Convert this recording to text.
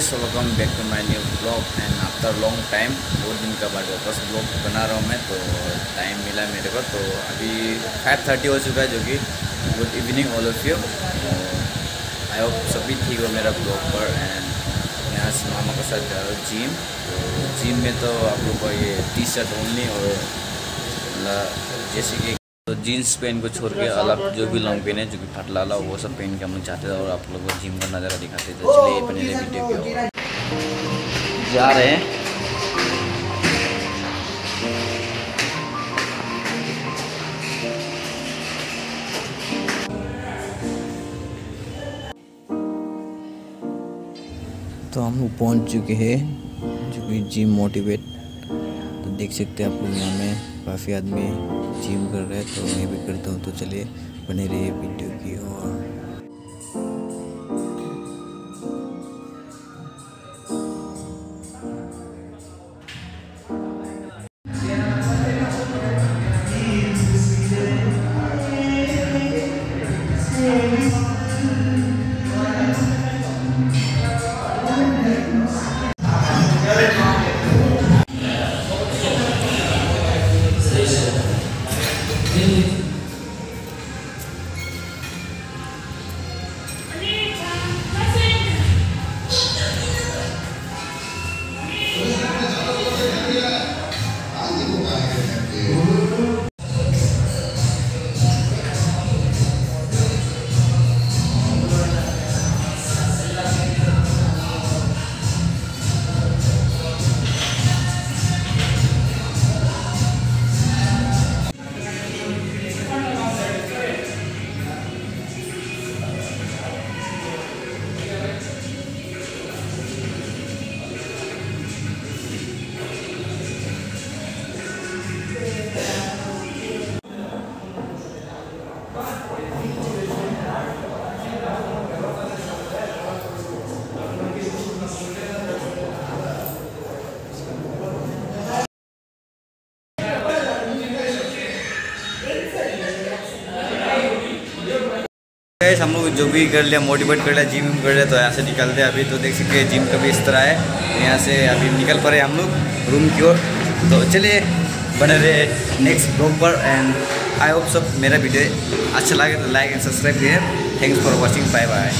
Guys welcome back to my new blog and after long time बहुत दिन का बाद वापस ब्लॉग बना रहा हूँ मैं तो टाइम मिला मेरे को। तो अभी फाइव थर्टी हो चुका है, जो कि good evening all of you I hope सभी ठीक हो मेरा ब्लॉग पर। एंड यहाँ से मामा के साथ जा रहा हूँ जिम तो जिम में तो आप लोग को ये टी शर्ट ओनली और मतलब जैसे कि जीन्स पेन को छोड़ के अलग जो भी लॉन्ग पेन है, जो कि फटला ला वो सब पेन के हम लोग चाहते थे और आप लोगों को जिम का नज़ारा दिखाते थे की जा रहे हैं। तो हम लोग पहुँच चुके हैं, जो कि जिम मोटिवेट तो देख सकते हैं आप लोग यहाँ में। काफ़ी आदमी जिम कर रहे हैं तो मैं भी करता हूँ तो चलिए बने रहिए वीडियो की और गाइस हम लोग जो भी कर लिया मोटिवेट कर लिया जिम कर लिया तो यहाँ से निकलते हैं अभी। तो देख सकते हैं जिम का भी इस तरह है। यहाँ से अभी निकल पड़े हम लोग रूम की ओर। तो चलिए, बने रहे नेक्स्ट ब्लॉग पर एंड आई होप सब मेरा वीडियो अच्छा लगे तो लाइक एंड सब्सक्राइब करिए। Thanks for watching bye bye